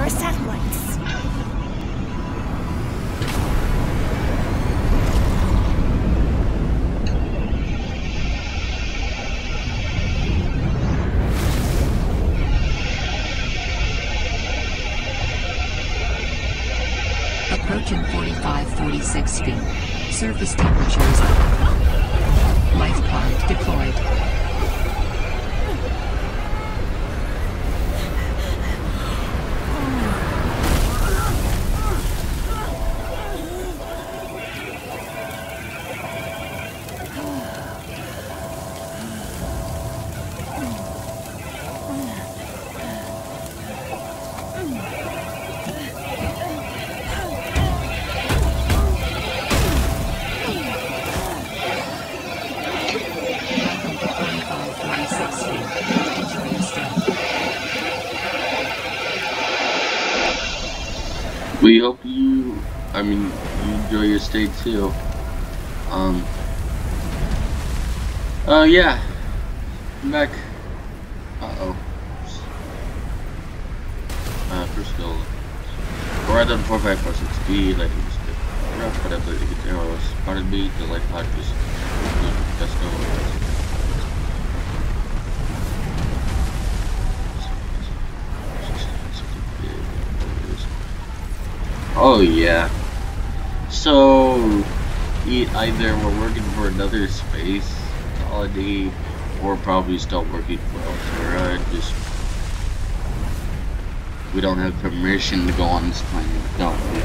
There are satellites. Your stay too. Um. Oh yeah. I'm back. Uh oh. Uh, first goal. We're at the 4546 speed, like it was good. The arrow spotted me, the light pod just. That's no. Oh yeah. So either we're working for another space colony, or probably still working for Alterra. Just we don't have permission to go on this planet, don't we?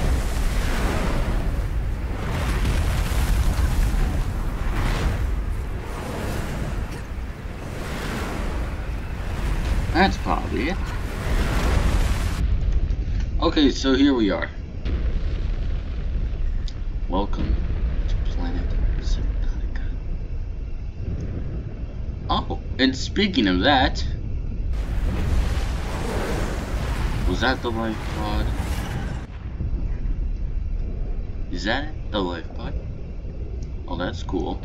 That's probably it. Okay, so here we are. Welcome to Planet Subnautica. Oh, and speaking of that, was that the life pod? Is that? The life pod? Oh, that's cool.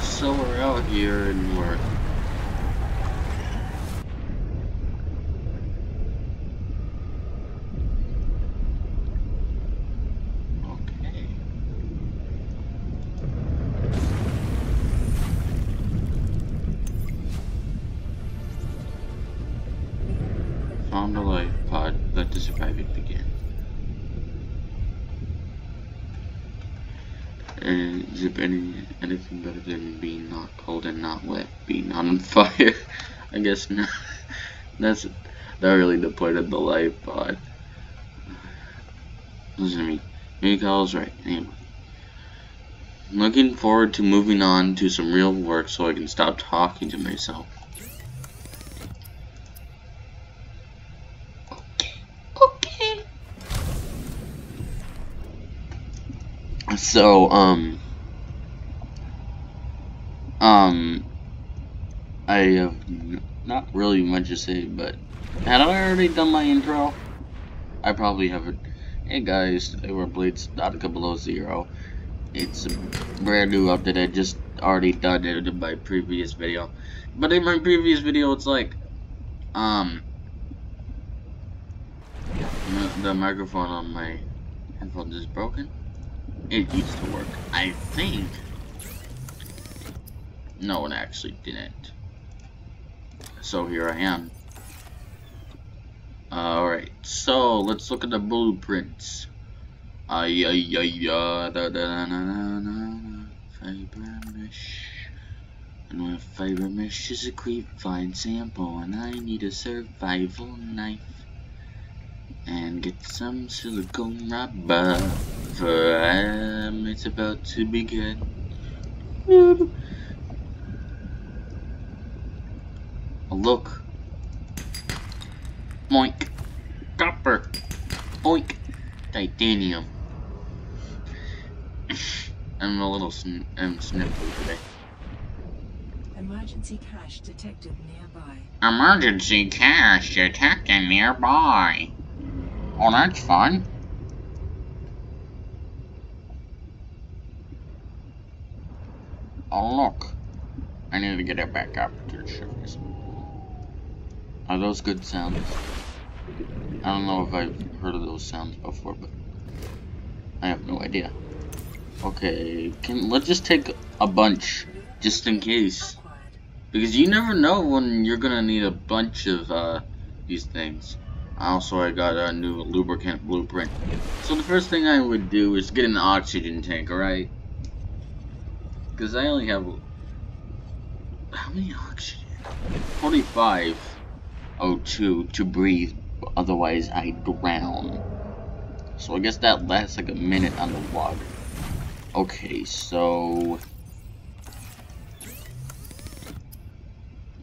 So we're out here and we're any anything better than being not cold and not wet? Being not on fire? I guess not. That's not really the point of the life pod. Listen to me. Maybe Kyle's right. Anyway. Looking forward to moving on to some real work so I can stop talking to myself. Okay. Okay. So, um, um, I have not really much to say, but had I already done my intro? I probably haven't. Hey guys, today we're Blades Nautica Below Zero. It's a brand new update. I just already done it in my previous video. But in my previous video, it's like, um, the microphone on my headphones is broken. It used to work. I think. No, it actually didn't. So here I am. Alright, so let's look at the blueprints. Ay ay ay da da da da da da fiber mesh. And my fiber mesh is a creep vine sample, and I need a survival knife. And get some silicone rubber, for um, it's about to begin. Oh, look. Moink. Copper. Oink. Titanium. I'm a little sn I'm sniffly today. Emergency cache detected nearby. Emergency cache detected nearby. Oh, that's fun. Oh, look. I need to get it back up to the surface. Are those good sounds? I don't know if I've heard of those sounds before, but I have no idea. Okay, can let's just take a bunch just in case. Because you never know when you're gonna need a bunch of uh, these things. Also, I got a new lubricant blueprint. So the first thing I would do is get an oxygen tank, alright? Because I only have... How many oxygen? 45 O2 to breathe, otherwise I drown. So I guess that lasts like a minute on the water. Okay, so...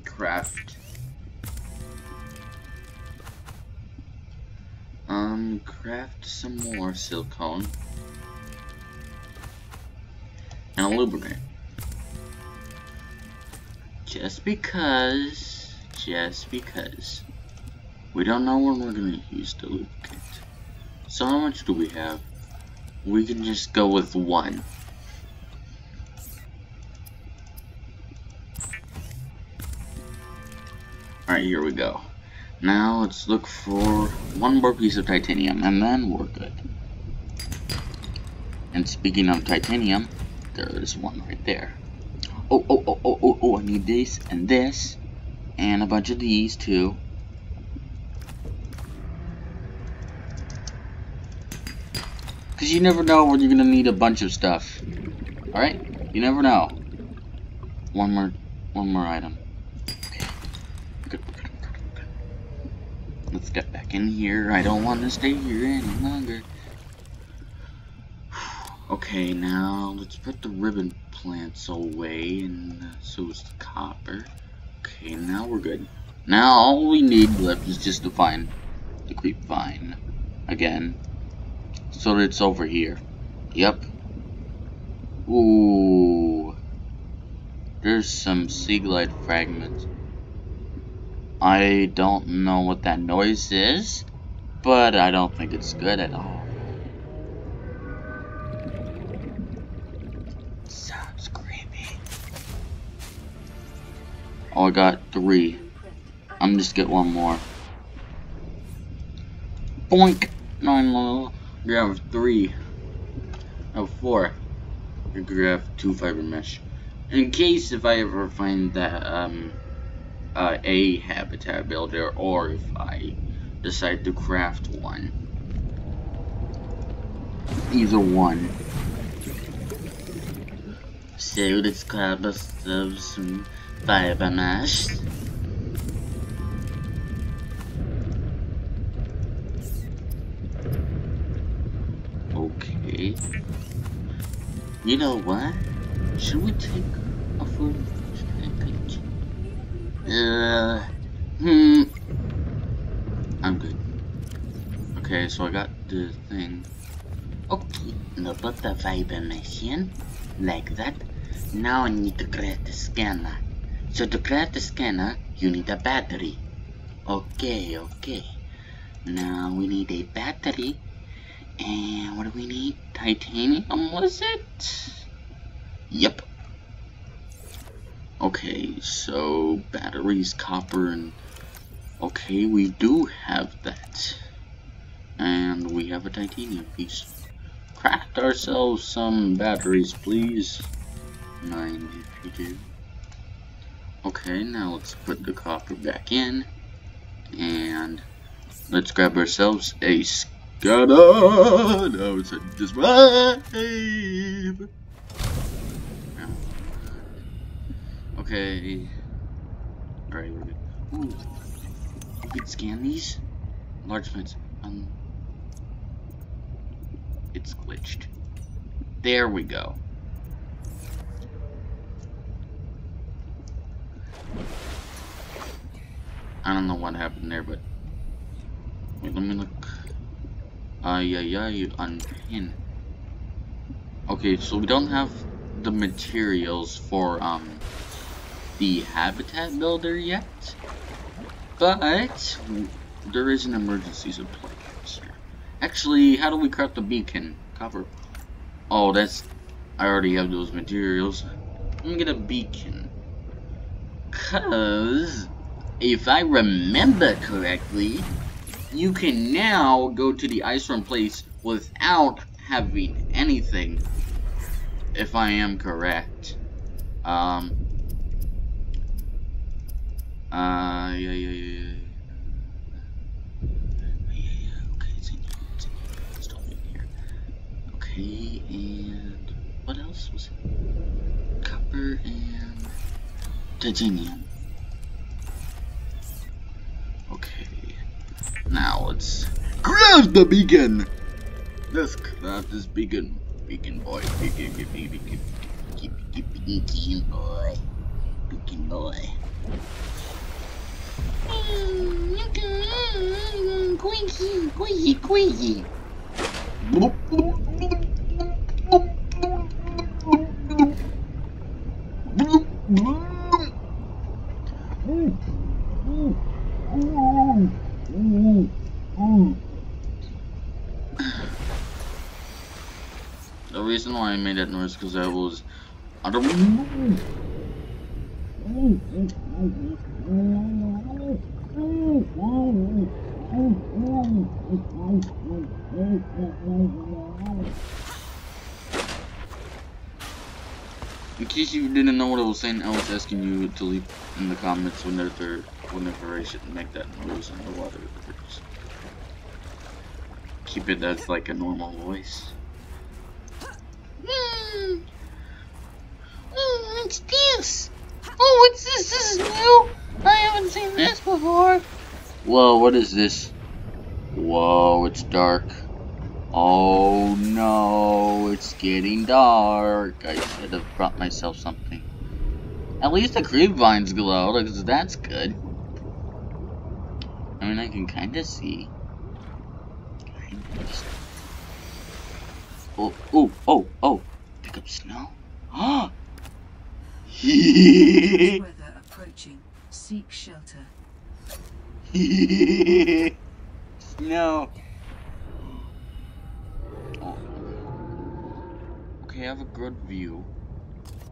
Craft. Um, craft some more silicone. And a lubricant. Just because, just because. We don't know when we're gonna use the lubricant. So how much do we have? We can just go with one. Alright, here we go. Now let's look for one more piece of titanium and then we're good. And speaking of titanium, there is one right there. Oh, oh, oh, oh, oh, oh, I need this and this and a bunch of these too. Because you never know when you're going to need a bunch of stuff. Alright? You never know. One more, one more item. Let's get back in here. I don't want to stay here any longer. Okay, now let's put the ribbon plants away, and uh, so is the copper. Okay, now we're good. Now all we need left is just to find the creep vine again, so that it's over here. Yep. Ooh. There's some sea glide fragments. I don't know what that noise is, but I don't think it's good at all. Sounds Oh, I got three. I'm just get one more. Boink! Nine level. Grab three. Oh, four. You grab two fiber mesh. In case if I ever find that, um, uh, a habitat builder or if I decide to craft one. Either one. So let's grab us some mesh. Okay. You know what? Should we take a full package? Uh, hmm. I'm good. Okay, so I got the thing. Okay, now put the fiber machine like that. Now I need to create the scanner. So to create the scanner, you need a battery. Okay, okay. Now we need a battery. And what do we need? Titanium, was it? Yep. Okay, so batteries, copper, and... Okay, we do have that. And we have a titanium piece. Craft ourselves some batteries, please. Nine if you do. Okay, now let's put the copper back in. And let's grab ourselves a scanner. Now it's a just. Okay. Alright, we're good. Ooh. You can scan these? Large plants. Um. It's glitched. There we go. I don't know what happened there, but wait, let me look. Uh, yeah, yeah, you unpin. Okay, so we don't have the materials for um the habitat builder yet, but there is an emergency supply here. Actually, how do we craft the beacon? cover? Oh, that's I already have those materials. Let me get a beacon. Cause if I remember correctly, you can now go to the ice run place without having anything. If I am correct. Um. Uh, yeah, yeah, yeah. Okay, and what else was it? Copper and titanium. Craft the beacon. Let's craft this beacon, beacon boy, beacon, beacon, beacon, beacon, beacon, beacon boy, beacon boy. Squeaky. The reason why I made that noise because I was I don't In case you didn't know what I was saying, I was asking you to leave in the comments whenever whenever I should make that noise underwater. Keep it as like a normal voice. Mm. It's this. Oh, what's this? This is new. I haven't seen this before. Whoa, what is this? Whoa, it's dark. Oh no, it's getting dark. I should have brought myself something. At least the creep vines glow, because that's good. I mean, I can kind of see. Oh, oh, oh, oh! Pick up snow. Ah! Weather approaching. Seek shelter. no. Oh. Okay, I have a good view.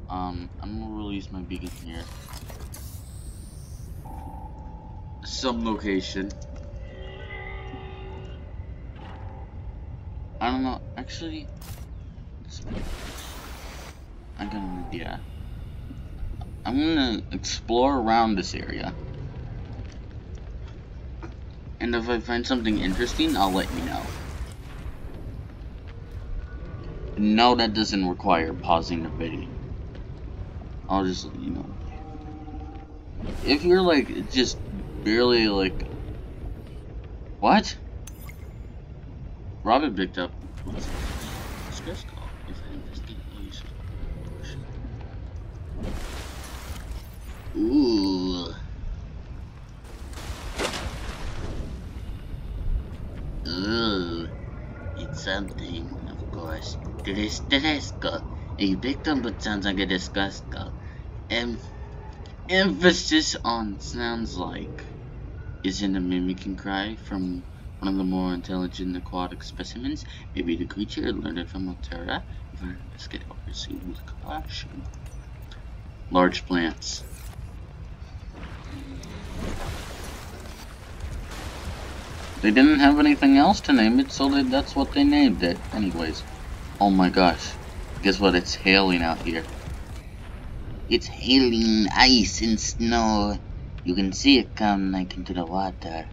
Um, I'm gonna release my beacon here. Some location. I don't know. Actually, I got an idea. I'm gonna explore around this area. And if I find something interesting, I'll let you know. No, that doesn't require pausing the video. I'll just you know. If you're like, just barely like... What? Robin picked up. What's stress call? If I investigate use. Ooh. Ooh. It's something, of course. Distressco. A victim but sounds like a disgusco. Em emphasis on sounds like. Isn't a mimicking cry from one of the more intelligent aquatic specimens? Maybe the creature learned it from Alterra. If I investigate or pursue with caution. Large plants. They didn't have anything else to name it, so they, that's what they named it. Anyways. Oh my gosh. Guess what? It's hailing out here. It's hailing ice and snow. You can see it come like into the water.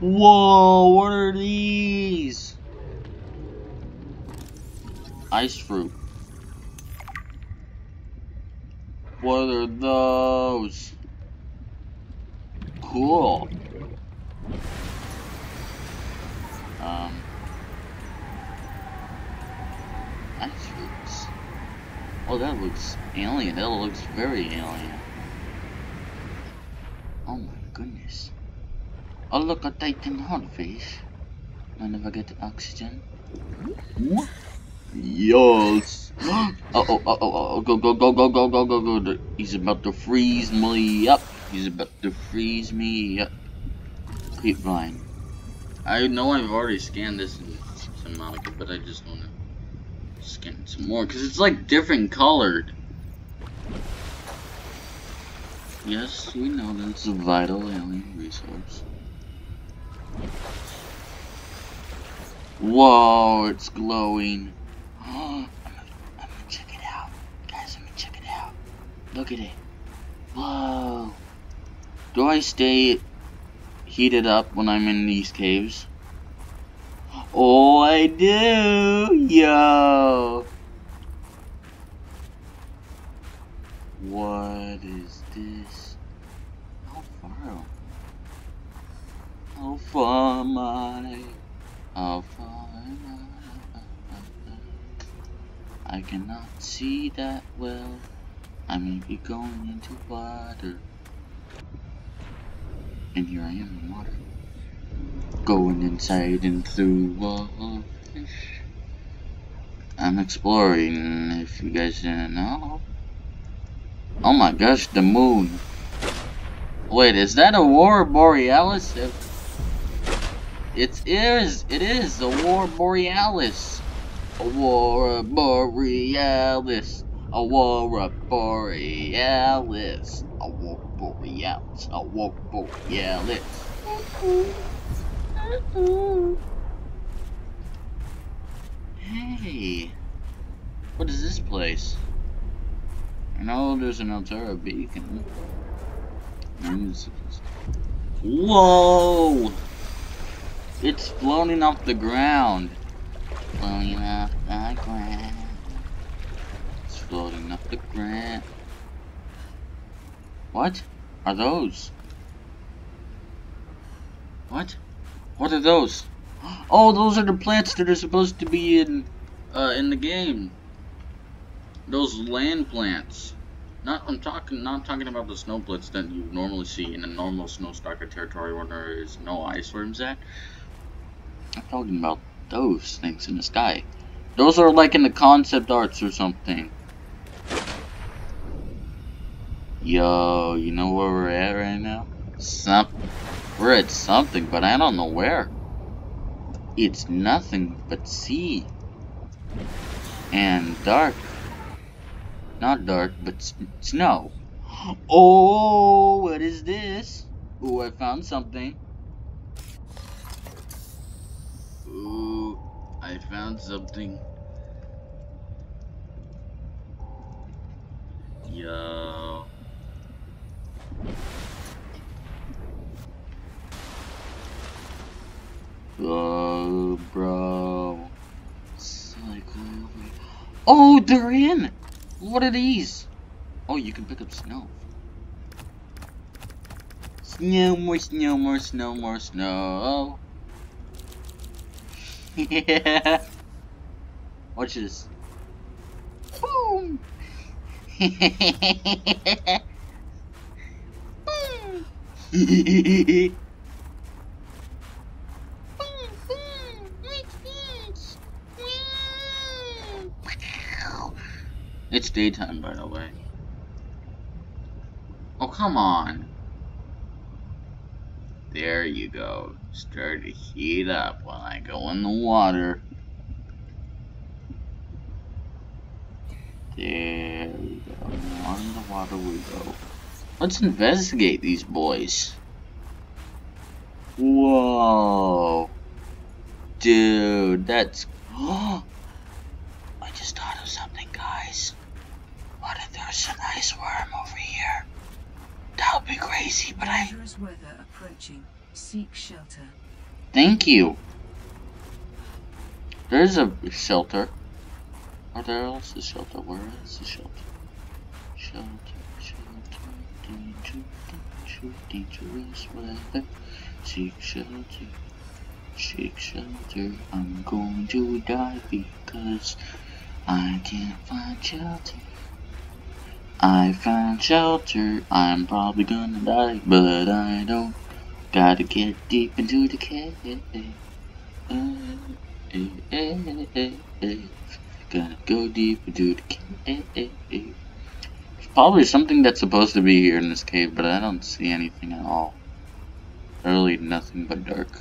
Whoa, what are these? Ice fruit. What are those? Cool. Um, ice fruits. Oh, that looks alien. That looks very alien. Oh my goodness. Oh, look, a Titan. Mind if I never get oxygen? What? Yes. oh, oh, oh, oh, oh, go, go, go, go, go, go, go, go. He's about to freeze me up. He's about to freeze me up. Keep flying. I know I've already scanned this in Symbiotica, but I just want to scan some more because it's like different colored. Yes, we know that's a vital alien resource. Whoa, it's glowing. I'm gonna, I'm gonna check it out. Guys, let me check it out. Look at it. Whoa. Do I stay heated up when I'm in these caves? Oh, I do. Yo. What is this? How far? How far am I? How far am I? I cannot see that well. I may be going into water. And here I am in water. Going inside and through water. I'm exploring, if you guys didn't know. Oh my gosh, the moon. Wait, is that a Aurora Borealis? It is, it is, Aurora Borealis. Aurora Borealis. Aurora Borealis. Aurora Borealis. Aurora Borealis. Hey, what is this place? I know there's an Alterra beacon. Whoa! It's floating off the ground. Floating off the ground. Floating off the ground. What are those? What? What are those? Oh, those are the plants that are supposed to be in, uh, in the game. Those land plants. Not, I'm talking, not talking about the snow blitz that you normally see in a normal snow stalker territory where there is no ice worms at. I'm talking about those things in the sky. Those are like in the concept arts or something. Yo, you know where we're at right now? Some, we're at something, but I don't know where. It's nothing but sea. And dark. Not dark, but snow. Oh, what is this? Oh, I found something. Ooh, I found something. Yo. Oh, bro. Cycle. Oh, they're in! What are these? Oh, you can pick up snow. Snow, more snow, more snow, more snow. yeah. Watch this. Boom. Boom. It's daytime, by the way. Oh, come on. There you go. Start to heat up while I go in the water. There we go. On the water we go. Let's investigate these boys. Whoa. Dude, that's... Oh, I just thought of something, guys. What if there's a ice worm over here? That would be crazy, but I... Weather approaching. Seek shelter. Thank you. There's a shelter. Are there else a shelter? Where is the shelter? Shelter, shelter, danger, danger, dangerous weather. Seek shelter, seek shelter. I'm going to die because I can't find shelter. I found shelter. I'm probably gonna die, but I don't. Gotta get deep into the cave. Gonna go deep into the cave. There's probably something that's supposed to be here in this cave, but I don't see anything at all. Literally nothing but dark.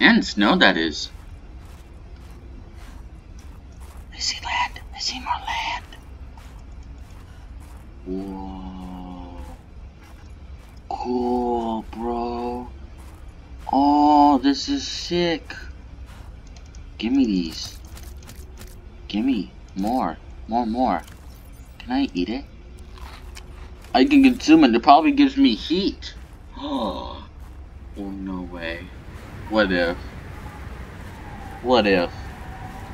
And snow, that is. I see land. I see more land. Whoa. Cool, bro. Oh, this is sick. Give me these. Give me more. More, more. Can I eat it? I can consume it. It probably gives me heat. Oh, oh no way. What if? What if?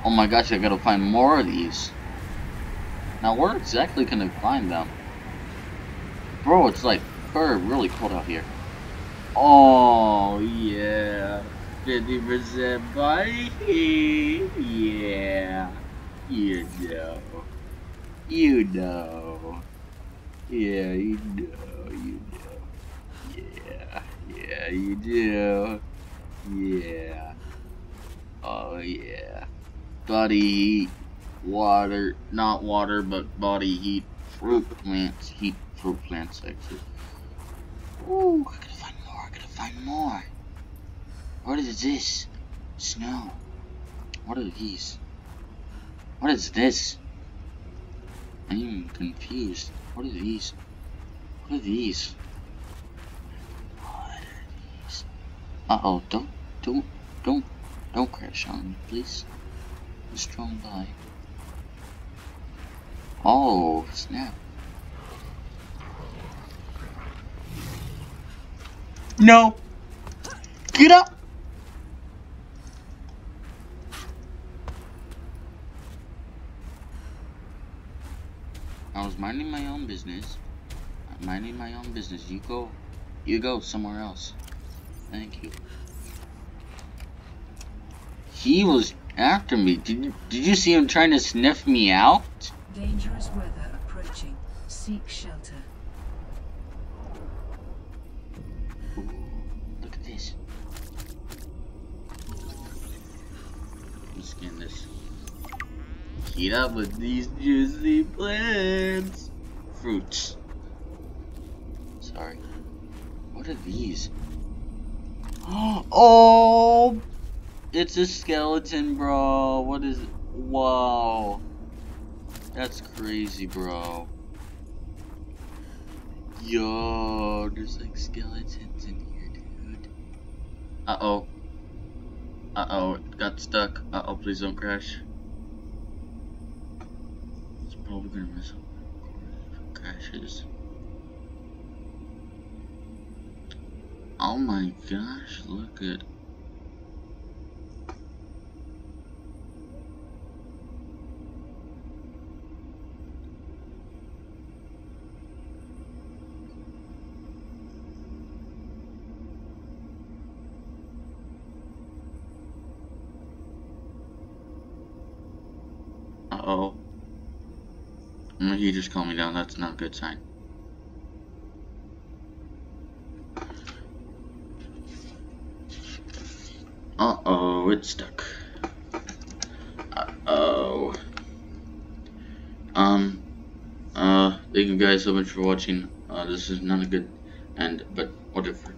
Oh my gosh, I gotta find more of these. Now, where exactly can I find them? Bro, it's like, very really cold out here. Oh, yeah. 50% body heat. Yeah. You know. You know. Yeah, you know. You know. Yeah. Yeah, you do. Yeah. Oh, yeah. Body heat. Water. Not water, but body heat. Fruit plants. Heat fruit plants. Ooh, I gotta find more. I gotta find more. What is this? Snow. What are these? What is this? I'm confused. What are these? What are these? What are these? Uh oh, don't, don't, don't, don't crash on me, please. I'm strong by. Oh, snap. No! Get up! I was minding my own business. I'm minding my own business. You go, you go somewhere else. Thank you. He was after me. Did you, did you see him trying to sniff me out? Dangerous weather approaching. Seek shelter. Scan this. Heat up with these juicy plants. Fruits. Sorry. What are these? Oh! It's a skeleton, bro. What is it? Wow. That's crazy, bro. Yo, there's like skeletons in here, dude. Uh oh. Uh oh, it got stuck. Uh oh, please don't crash. It's probably gonna mess up if it crashes. Oh my gosh, look at. Just calmed me down. That's not a good sign. Uh oh, it's stuck. Uh oh. Um. Uh. Thank you guys so much for watching. Uh, this is not a good end, but whatever.